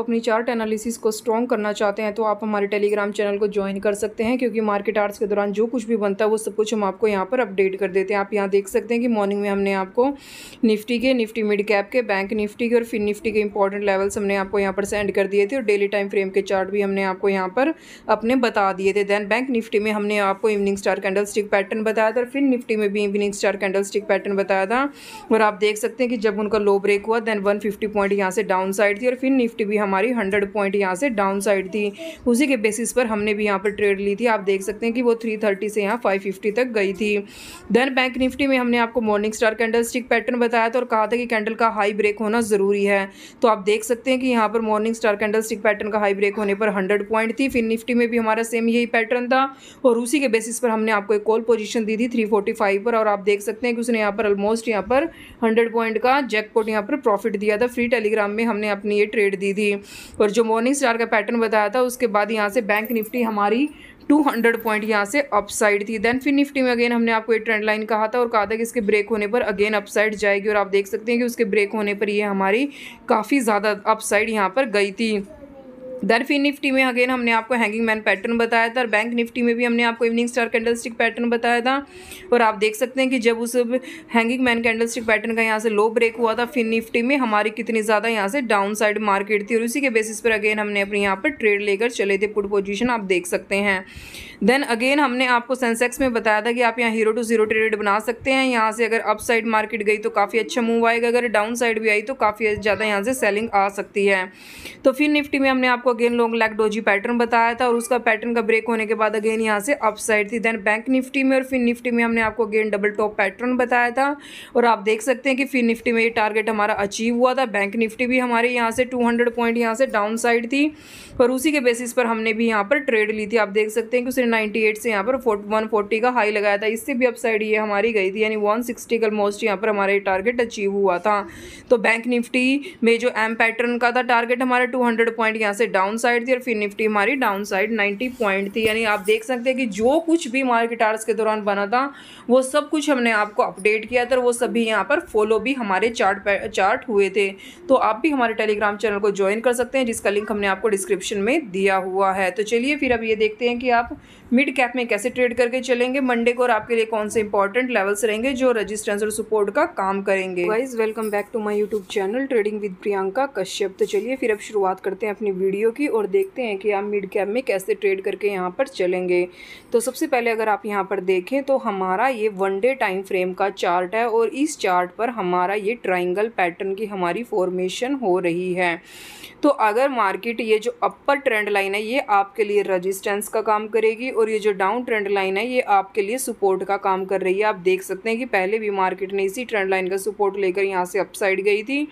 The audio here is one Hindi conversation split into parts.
अपनी चार्ट एनालिसिस को स्ट्रॉन्ग करना चाहते हैं तो आप हमारे टेलीग्राम चैनल को ज्वाइन कर सकते हैं, क्योंकि मार्केट आर्ट्स के दौरान जो कुछ भी बनता है, वो सब कुछ हम आपको यहाँ पर अपडेट कर देते हैं। आप यहाँ देख सकते हैं कि मॉर्निंग में हमने आपको निफ्टी के निफ्टी मिड कैप के बैंक निफ्टी के और फिर निफ्टी के इंपॉर्टेंट लेवल्स हमने आपको यहाँ पर सेंड कर दिए थे और डेली टाइम फ्रेम के चार्ट भी हमने आपको यहाँ पर अपने बता दिए थे। दैन बैंक निफ्टी में हमने आपको evening star candlestick pattern बताया था और फिर निफ्टी में भी evening star candlestick pattern बताया था। और आप देख सकते हैं कि जब उनका लो ब्रेक हुआ देन वन पॉइंट यहाँ से डाउन साइड थी और फिर निफ्टी भी हमारी हंड्रेड पॉइंट यहाँ से डाउन साइड थी। उसी के बेसिस पर हमने भी यहाँ पर ट्रेड ली थी। आप देख सकते हैं कि वो थ्री थर्टी से यहाँ फाइव फिफ्टी तक गई थी। देन बैंक निफ्टी में हमने आपको morning star candlestick pattern बताया था और कहा था कि कैंडल का हाई ब्रेक होना ज़रूरी है। तो आप देख सकते हैं कि यहाँ पर morning star candlestick pattern का हाई ब्रेक होने पर हंड्रेड पॉइंट थी। फिर निफ्टी में भी हमारा सेम यही पैटर्न था और उसी के बेसिस पर हमने आपको एक कॉल पोजिशन दी थी थ्री पर और आप देख सकते हैं कि उसने यहाँ पर ऑलमोस्ट यहाँ पर हंड्रेड पॉइंट का जैकपॉट यहाँ पर प्रॉफिट दिया था। फ्री टेलीग्राम में हमने अपनी ये ट्रेड दी थी। और जो मॉर्निंग स्टार का पैटर्न बताया था, उसके बाद यहाँ से बैंक निफ्टी हमारी 200 पॉइंट यहाँ से अपसाइड थी। देन फिर निफ्टी में अगेन हमने आपको एक ट्रेंड लाइन कहा था और कहा था कि इसके ब्रेक होने पर अगेन अपसाइड जाएगी और आप देख सकते हैं कि उसके ब्रेक होने पर ये हमारी काफ़ी ज़्यादा अपसाइड यहाँ पर गई थी। देन फिर निफ्टी में अगेन हमने आपको हैंगिंग मैन पैटर्न बताया था और बैंक निफ्टी में भी हमने आपको evening star candlestick pattern बताया था। और आप देख सकते हैं कि जब उस hanging man candlestick pattern का यहाँ से लो ब्रेक हुआ था फिर निफ्टी में हमारी कितनी ज़्यादा यहाँ से डाउन साइड मार्केट थी और उसी के बेसिस पर अगेन हमने अपने यहाँ पर ट्रेड लेकर चले थे। पुट पोजिशन आप देख सकते हैं। देन अगेन हमने आपको सेंसेक्स में बताया था कि आप यहाँ हीरो टू ज़ीरो ट्रेड बना सकते हैं। यहाँ से अगर अप साइड मार्केट गई तो काफ़ी अच्छा मूव आएगा। अगर डाउन साइड भी आई तो काफ़ी ज़्यादा यहाँ से सेलिंग आ सकती है। तो फिर निफ्टी में हमने आपको again long legged doji pattern बताया था और उसका पैटर्न का ब्रेक होने के बाद अगेन यहाँ से अप साइड थी। देन बैंक निफ्टी में और फिर निफ्टी में हमने आपको अगेन डबल टॉप पैटर्न बताया था। और आप देख सकते हैं कि फिर निफ्टी में ये टारगेट हमारा अचीव हुआ था। बैंक निफ्टी भी हमारे यहाँ से टू पॉइंट यहाँ से डाउन साइड थी। और उसी के बेसिस पर हमने भी यहाँ पर ट्रेड ली थी। आप देख सकते हैं कि उसने नाइन्टी से यहाँ पर वन का हाई लगाया था। इससे भी अपसाइड ये हमारी गई थी। यानी वन सिक्सटी का ऑलमोस्ट यहाँ पर हमारे टारगेट अचीव हुआ था। तो बैंक निफ्टी में जो एम पैटर्न का था टारगेट हमारा टू पॉइंट यहाँ से डाउन साइड थी और फिर निफ्टी हमारी डाउन साइड नाइन्टी पॉइंट थी। यानी आप देख सकते हैं कि जो कुछ भी मार्केट आर्स के दौरान बना था, वो सब कुछ हमने आपको अपडेट किया था वो सभी यहाँ पर फॉलो भी हमारे चार्ट चार्ट हुए थे। तो आप भी हमारे टेलीग्राम चैनल को ज्वाइन कर सकते हैं, जिसका लिंक हमने आपको डिस्क्रिप्शन में दिया हुआ है। तो चलिए फिर अब ये देखते हैं कि आप मिड कैप में कैसे ट्रेड करके चलेंगे? मंडे को और आपके लिए कौन से इंपॉर्टेंट लेवल्स रहेंगे जो रजिस्टेंस और सपोर्ट का काम करेंगे? Wise welcome back to my YouTube channel trading with Priyanka Kashyap तो चलिए फिर अब शुरुआत करते हैं अपनी वीडियो की और देखते हैं कि आप मिड कैप में कैसे ट्रेड करके यहाँ पर चलेंगे। तो सबसे पहले अगर आप यहाँ पर देखें तो हमारा ये वन डे टाइम फ्रेम का चार्ट है और इस चार्ट पर हमारा ये ट्राइंगल पैटर्न की हमारी फॉर्मेशन हो रही है। तो अगर मार्केट ये जो अपर ट्रेंड लाइन है, ये आपके लिए रजिस्टेंस का काम करेगी और ये जो डाउन ट्रेंड लाइन है, ये आपके लिए सपोर्ट का काम कर रही है। आप देख सकते हैं कि पहले भी मार्केट ने इसी ट्रेंड लाइन का सपोर्ट लेकर यहाँ से अपसाइड गई थी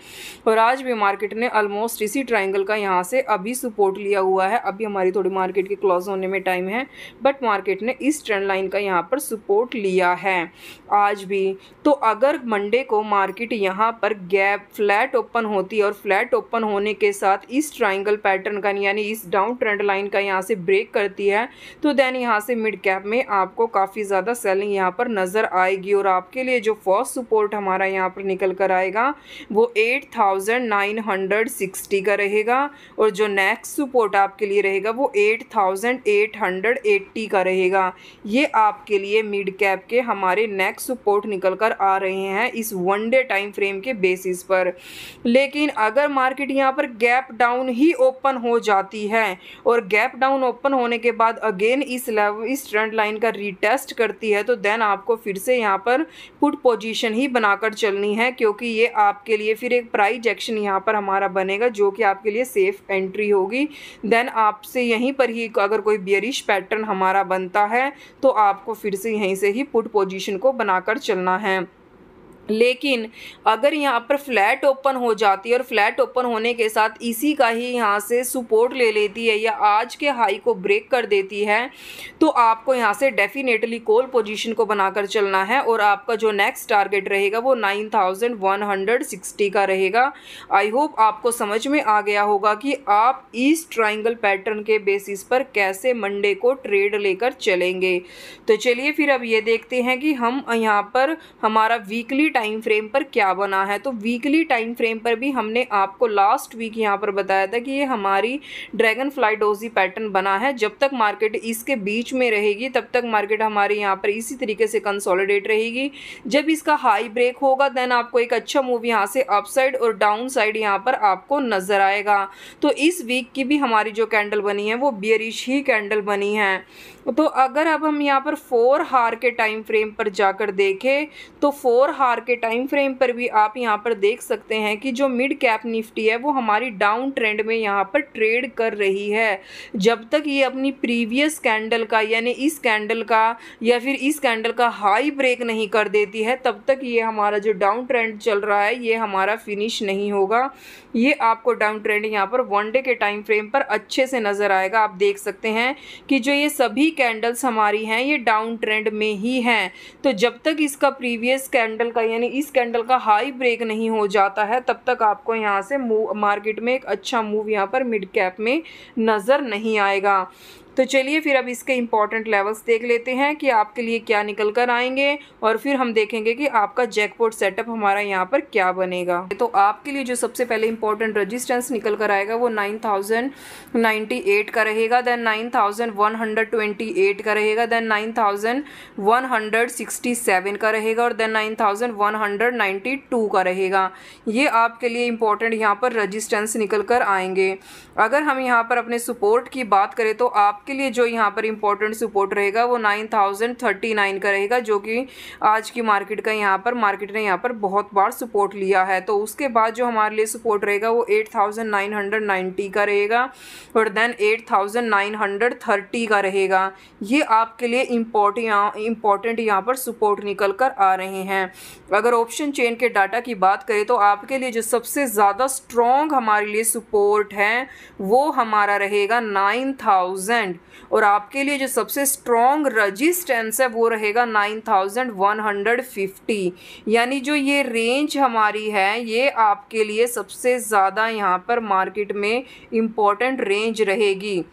और आज भी मार्केट ने ऑलमोस्ट इसी ट्राइंगल का यहाँ से अभी सपोर्ट लिया हुआ है। अभी हमारी थोड़ी मार्केट की क्लोज होने में टाइम है बट मार्केट ने इस ट्रेंड लाइन का यहाँ पर सपोर्ट लिया है आज भी। तो अगर मंडे को मार्केट यहाँ पर गैप फ्लैट ओपन होती और फ्लैट ओपन होने के साथ इस ट्राइंगल पैटर्न का यानी इस डाउन ट्रेंड लाइन का यहाँ से ब्रेक करती है तो देन यहाँ से मिड कैप में आपको काफ़ी ज़्यादा सेलिंग यहाँ पर नज़र आएगी और आपके लिए जो फ़र्स्ट सपोर्ट हमारा यहाँ पर निकल कर आएगा, वो eight thousand nine hundred sixty का रहेगा और जो नेक्स्ट सपोर्ट आपके लिए रहेगा, वो eight thousand eight hundred eighty का रहेगा। ये आपके लिए मिड कैप के हमारे नेक्स्ट सपोर्ट निकल कर आ रहे हैं इस वन डे टाइम फ्रेम के बेसिस पर। लेकिन अगर मार्केट यहाँ पर गैप गैप डाउन ही ओपन हो जाती है और गैप डाउन ओपन होने के बाद अगेन इस लेवल इस ट्रेंड लाइन का रीटेस्ट करती है तो देन आपको फिर से यहाँ पर पुट पोजीशन ही बनाकर चलनी है, क्योंकि ये आपके लिए फिर एक प्राइज एक्शन यहाँ पर हमारा बनेगा, जो कि आपके लिए सेफ़ एंट्री होगी। देन आपसे यहीं पर ही अगर कोई बियरिश पैटर्न हमारा बनता है तो आपको फिर से यहीं से ही पुट पोजिशन को बनाकर चलना है। लेकिन अगर यहाँ पर फ्लैट ओपन हो जाती है और फ्लैट ओपन होने के साथ इसी का ही यहाँ से सपोर्ट ले लेती है या आज के हाई को ब्रेक कर देती है तो आपको यहाँ से डेफिनेटली कॉल पोजीशन को बनाकर चलना है और आपका जो नेक्स्ट टारगेट रहेगा वो nine thousand one hundred sixty का रहेगा। आई होप आपको समझ में आ गया होगा कि आप इस ट्राइंगल पैटर्न के बेसिस पर कैसे मंडे को ट्रेड लेकर चलेंगे। तो चलिए फिर अब ये देखते हैं कि हम यहाँ पर हमारा वीकली टाइम फ्रेम पर क्या बना है? तो वीकली टाइम फ्रेम पर भी हमने आपको लास्ट वीक यहाँ पर बताया था कि ये हमारी ड्रैगन फ्लाई डोजी पैटर्न बना है। जब तक मार्केट इसके बीच में रहेगी, तब तक मार्केट हमारे यहाँ पर इसी तरीके से कंसोलिडेट रहेगी। जब इसका हाई ब्रेक होगा देन आपको एक अच्छा मूव यहाँ से अपसाइड और डाउन साइड यहाँ पर आपको नज़र आएगा। तो इस वीक की भी हमारी जो कैंडल बनी है, वो बियरिश ही कैंडल बनी है। तो अगर अब हम यहाँ पर फोर हार के टाइम फ्रेम पर जाकर देखें तो फोर हार के टाइम फ्रेम पर भी आप यहाँ पर देख सकते हैं कि जो मिड कैप निफ्टी है, वो हमारी डाउन ट्रेंड में यहाँ पर ट्रेड कर रही है। जब तक ये अपनी प्रीवियस कैंडल का, यानी इस कैंडल का, या फिर इस कैंडल का हाई ब्रेक नहीं कर देती है, तब तक ये हमारा जो डाउन ट्रेंड चल रहा है, ये हमारा फिनिश नहीं होगा। ये आपको डाउन ट्रेंड यहाँ पर वन डे के टाइम फ्रेम पर अच्छे से नज़र आएगा। आप देख सकते हैं कि जो ये सभी कैंडल्स हमारी हैं, ये डाउन ट्रेंड में ही हैं। तो जब तक इसका प्रीवियस कैंडल का, यानी इस कैंडल का हाई ब्रेक नहीं हो जाता है, तब तक आपको यहाँ से मार्केट में एक अच्छा मूव यहाँ पर मिड कैप में नज़र नहीं आएगा। तो चलिए फिर अब इसके इंपॉर्टेंट लेवल्स देख लेते हैं कि आपके लिए क्या निकल कर आएँगे और फिर हम देखेंगे कि आपका जैकपॉट सेटअप हमारा यहाँ पर क्या बनेगा। तो आपके लिए जो सबसे पहले इंपॉर्टेंट रजिस्टेंस निकल कर आएगा वो नाइन थाउज़ेंड नाइन्टी एट का रहेगा then nine thousand one hundred twenty eight का रहेगा then nine thousand one hundred sixty seven का रहेगा और then nine thousand one hundred ninety two का रहेगा। ये आपके लिए इंपॉर्टेंट यहाँ पर रजिस्टेंस निकल कर आएँगे। अगर हम यहाँ पर अपने सपोर्ट की बात करें तो आप आपके लिए जो यहाँ पर इंपॉर्टेंट सपोर्ट रहेगा वो नाइन थाउज़ेंड थर्टी नाइन का रहेगा, जो कि आज की मार्केट का यहाँ पर मार्केट ने यहाँ पर बहुत बार सपोर्ट लिया है। तो उसके बाद जो हमारे लिए सपोर्ट रहेगा वो eight thousand nine hundred ninety का रहेगा और then eight thousand nine hundred thirty का रहेगा। ये आपके लिए इम्पोर्ट यहाँ इंपॉर्टेंट यहाँ पर सपोर्ट निकल कर आ रहे हैं। अगर ऑप्शन चेन के डाटा की बात करें तो आपके लिए जो सबसे ज़्यादा स्ट्रॉन्ग हमारे लिए सपोर्ट है, वो हमारा रहेगा नाइन थाउज़ेंड और आपके लिए जो सबसे स्ट्रॉन्ग रजिस्टेंस है, वो रहेगा nine thousand one hundred fifty यानी जो ये रेंज हमारी है, ये आपके लिए सबसे ज़्यादा यहाँ पर मार्केट में इंपॉर्टेंट रेंज रहेगी।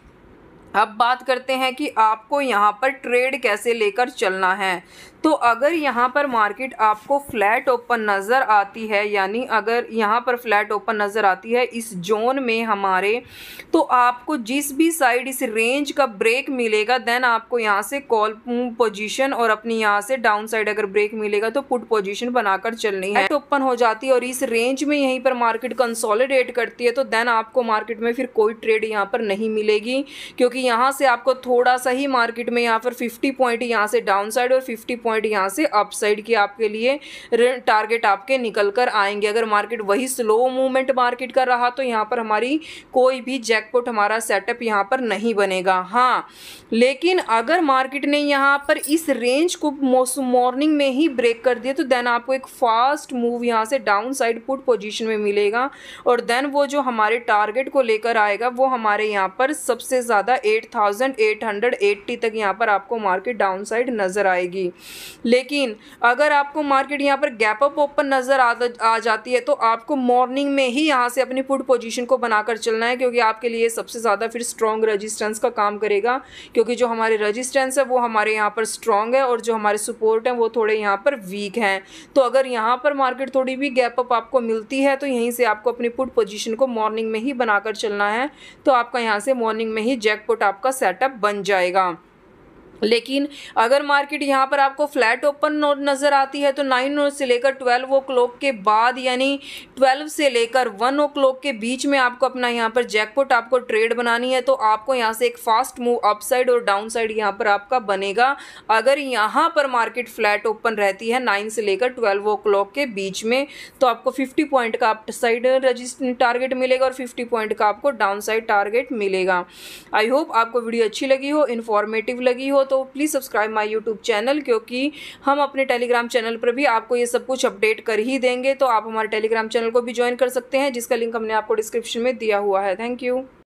अब बात करते हैं कि आपको यहाँ पर ट्रेड कैसे लेकर चलना है। तो अगर यहाँ पर मार्केट आपको फ्लैट ओपन नज़र आती है, यानी अगर यहाँ पर फ्लैट ओपन नज़र आती है इस जोन में हमारे तो आपको जिस भी साइड इस रेंज का ब्रेक मिलेगा देन आपको यहाँ से कॉल पोजीशन और अपनी यहाँ से डाउन साइड अगर ब्रेक मिलेगा तो पुट पोजीशन बनाकर चलनी है। ओपन हो जाती है और इस रेंज में यहीं पर मार्केट कंसोलिडेट करती है तो देन आपको मार्केट में फिर कोई ट्रेड यहाँ पर नहीं मिलेगी, क्योंकि यहाँ से आपको थोड़ा सा ही मार्केट में यहाँ पर फिफ्टी पॉइंट यहाँ से डाउन साइड और फिफ्टी पॉइंट पॉइंट यहाँ से अप साइड की आपके लिए टारगेट आपके निकल कर आएँगे। अगर मार्केट वही स्लो मूवमेंट मार्केट कर रहा तो यहाँ पर हमारी कोई भी जैकपॉट हमारा सेटअप यहाँ पर नहीं बनेगा। हाँ लेकिन अगर मार्केट ने यहाँ पर इस रेंज को मॉर्निंग में ही ब्रेक कर दिया तो देन आपको एक फास्ट मूव यहाँ से डाउन साइड पुट पोजिशन में मिलेगा। और देन वो जो हमारे टारगेट को लेकर आएगा, वो हमारे यहाँ पर सबसे ज़्यादा eight thousand eight hundred eighty तक यहाँ पर आपको मार्केट डाउन साइड नज़र आएगी। लेकिन अगर आपको मार्केट यहाँ पर गैप अप ओपन नज़र आ, आ जाती है तो आपको मॉर्निंग में ही यहाँ से अपनी फुट पोजीशन को बनाकर चलना है क्योंकि आपके लिए सबसे ज़्यादा फिर स्ट्रॉन्ग रजिस्टेंस का काम करेगा क्योंकि जो हमारे रजिस्टेंस है वो हमारे यहाँ पर स्ट्रॉन्ग है और जो हमारे सपोर्ट हैं वो थोड़े यहाँ पर वीक हैं। तो अगर यहाँ पर मार्केट थोड़ी भी गैप अप आपको मिलती है तो यहीं से आपको अपनी पुट पोजिशन को मॉर्निंग में ही बनाकर चलना है तो आपका यहाँ से मॉर्निंग में ही जैकपुट आपका सेटअप बन जाएगा। लेकिन अगर मार्केट यहाँ पर आपको फ्लैट ओपन नोट नज़र आती है तो नाइन से लेकर ट्वेल्व ओ क्लॉक के बाद, यानी ट्वेल्व से लेकर वन ओ क्लॉक के बीच में आपको अपना यहाँ पर जैकपॉट आपको ट्रेड बनानी है तो आपको यहाँ से एक फास्ट मूव अप साइड और डाउन साइड यहाँ पर आपका बनेगा। अगर यहाँ पर मार्केट फ्लैट ओपन रहती है नाइन से लेकर ट्वेल्व ओ क्लॉक के बीच में तो आपको फिफ्टी पॉइंट का अप साइड रजिस्टर टारगेट मिलेगा और फिफ्टी पॉइंट का आपको डाउन साइड टारगेट मिलेगा। आई होप आपको वीडियो अच्छी लगी हो, इन्फॉर्मेटिव लगी हो तो please subscribe my YouTube channel क्योंकि हम अपने टेलीग्राम चैनल पर भी आपको ये सब कुछ अपडेट कर ही देंगे। तो आप हमारे टेलीग्राम चैनल को भी ज्वाइन कर सकते हैं, जिसका लिंक हमने आपको डिस्क्रिप्शन में दिया हुआ है। Thank you